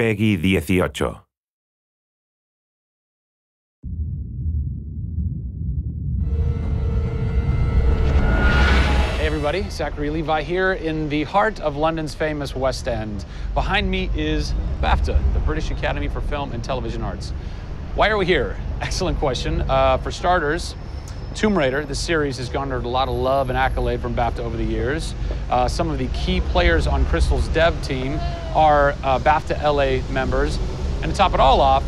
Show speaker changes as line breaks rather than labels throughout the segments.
PEGI 18.
Hey everybody, Zachary Levi here in the heart of London's famous West End. Behind me is BAFTA, the British Academy for Film and Television Arts. Why are we here? Excellent question. Uh, for starters, Tomb Raider, the series, has garnered a lot of love and accolade from BAFTA over the years. Uh, some of the key players on Crystal's dev team are uh, BAFTA LA members. And to top it all off,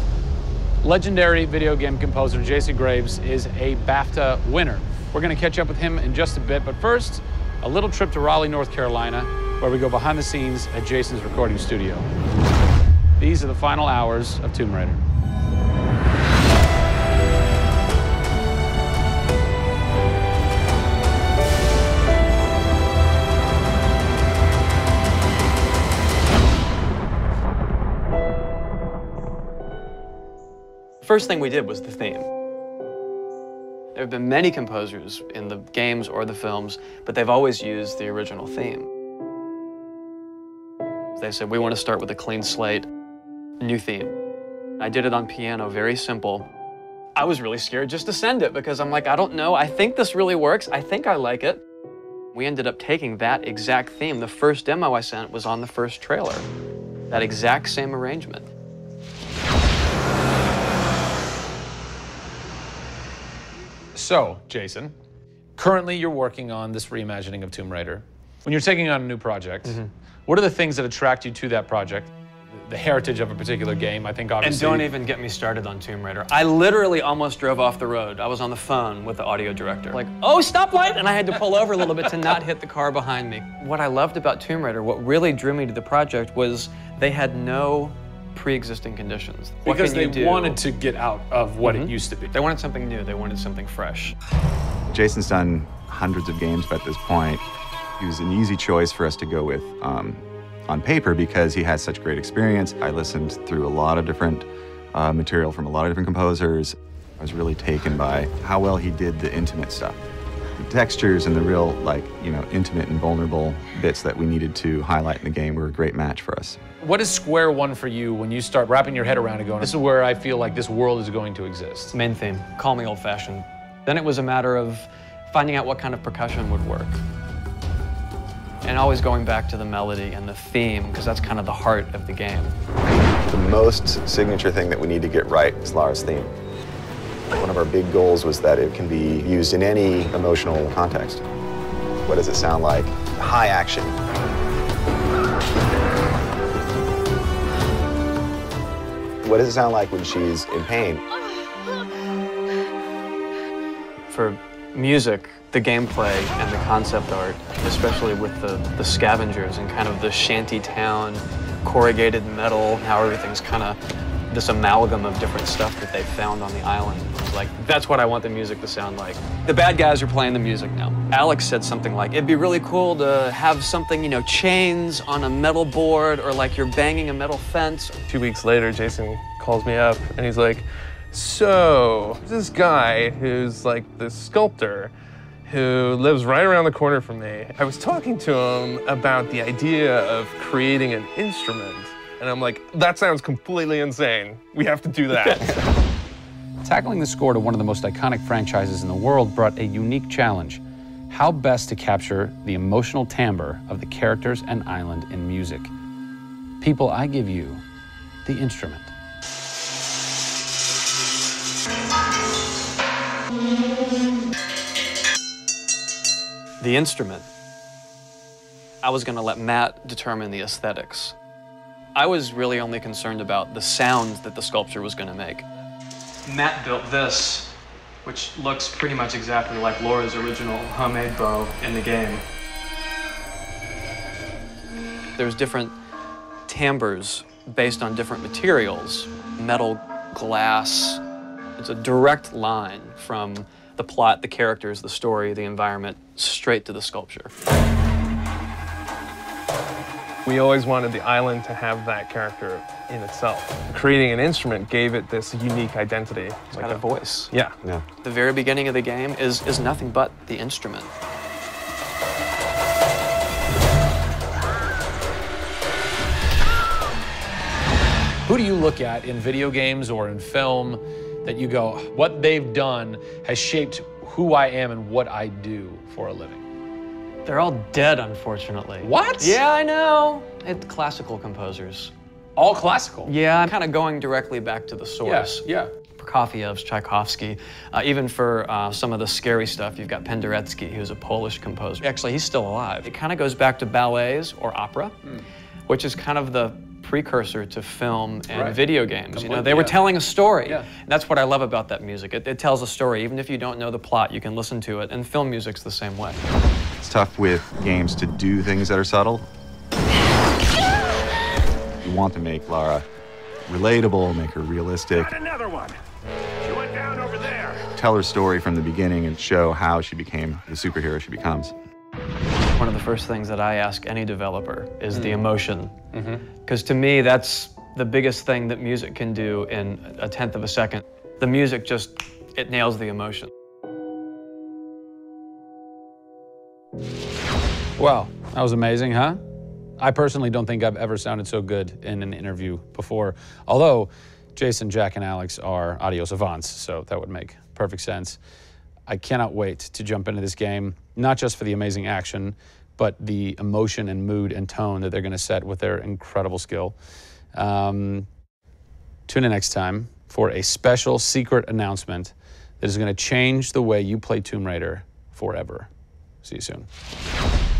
legendary video game composer Jason Graves is a BAFTA winner. We're going to catch up with him in just a bit, but first, a little trip to Raleigh, North Carolina, where we go behind the scenes at Jason's recording studio. These are the final hours of Tomb Raider.
First thing we did was the theme. There have been many composers in the games or the films, but they've always used the original theme. They said, we want to start with a clean slate, new theme. I did it on piano, very simple. I was really scared just to send it because I'm like, I don't know, I think this really works, I think I like it. We ended up taking that exact theme. The first demo I sent was on the first trailer. That exact same arrangement.
So, Jason, currently you're working on this reimagining of Tomb Raider. When you're taking on a new project,
Mm-hmm.
what are the things that attract you to that project? The heritage of a particular game, I think obviously.
And don't even get me started on Tomb Raider. I literally almost drove off the road. I was on the phone with the audio director. Like, oh, stoplight! And I had to pull over a little bit to not hit the car behind me. What I loved about Tomb Raider, what really drew me to the project was they had no pre-existing conditions. What
because they
do?
wanted to get out of what
Mm-hmm.
it used to be.
They wanted something new. They wanted something fresh.
Jason's done hundreds of games at this point. He was an easy choice for us to go with um, on paper because he has such great experience. I listened through a lot of different uh, material from a lot of different composers. I was really taken by how well he did the intimate stuff. The textures and the real, like, you know, intimate and vulnerable bits that we needed to highlight in the game were a great match for us.
What is square one for you when you start wrapping your head around it going, this is where I feel like this world is going to exist?
Main theme, call me old-fashioned. Then it was a matter of finding out what kind of percussion would work. And always going back to the melody and the theme, because that's kind of the heart of the game.
The most signature thing that we need to get right is Lara's theme. One of our big goals was that it can be used in any emotional context. What does it sound like? High action. What does it sound like when she's in pain?
For music, the gameplay and the concept art, especially with the, the scavengers and kind of the shanty town, corrugated metal, how everything's kind of this amalgam of different stuff that they found on the island. Like, that's what I want the music to sound like. The bad guys are playing the music now. Alex said something like, it'd be really cool to have something, you know, chains on a metal board or like you're banging a metal fence.
Two weeks later, Jason calls me up and he's like, So, this guy who's like the sculptor who lives right around the corner from me, I was talking to him about the idea of creating an instrument. And I'm like, That sounds completely insane. We have to do that.
Tackling the score to one of the most iconic franchises in the world brought a unique challenge. How best to capture the emotional timbre of the characters and island in music? People, I give you the instrument.
The instrument. I was going to let Matt determine the aesthetics. I was really only concerned about the sound that the sculpture was going to make. Matt built this, which looks pretty much exactly like Lara's original homemade bow in the game. There's different timbres based on different materials metal, glass. It's a direct line from the plot, the characters, the story, the environment, straight to the sculpture.
We always wanted the island to have that character in itself. Creating an instrument gave it this unique identity.
It's got a voice.
Yeah.
Yeah.
The very beginning of the game is, is nothing but the instrument.
Who do you look at in video games or in film that you go, what they've done has shaped who I am and what I do for a living?
They're all dead, unfortunately.
What?
Yeah, I know. It's classical composers.
All classical.
Yeah, I'm kind of going directly back to the source.
yeah.
Prokofiev's, Tchaikovsky. Uh, even for uh, some of the scary stuff, you've got Penderecki, who's a Polish composer. Actually, he's still alive. It kind of goes back to ballets or opera, which is kind of the precursor to film and
Right.
video games. you know,
Completely,
they were
yeah.
telling a story.
Yeah.
And that's what I love about that music. It, it tells a story. Even if you don't know the plot, you can listen to it. And film music's the same way.
It's tough with games to do things that are subtle. You want to make Lara relatable, make her realistic,
Got another one. She went down over there.
tell her story from the beginning and show how she became the superhero she becomes.
One of the first things that I ask any developer is the mm-hmm. emotion. Mm-hmm. Because to me, that's the biggest thing that music can do in a tenth of a second. The music just, it nails the emotion.
Wow, that was amazing, huh? I personally don't think I've ever sounded so good in an interview before. Although Jason, Jack, and Alex are audio savants, so that would make perfect sense. I cannot wait to jump into this game, not just for the amazing action, but the emotion and mood and tone that they're going to set with their incredible skill. Um, tune in next time for a special secret announcement that is going to change the way you play Tomb Raider forever. See you soon.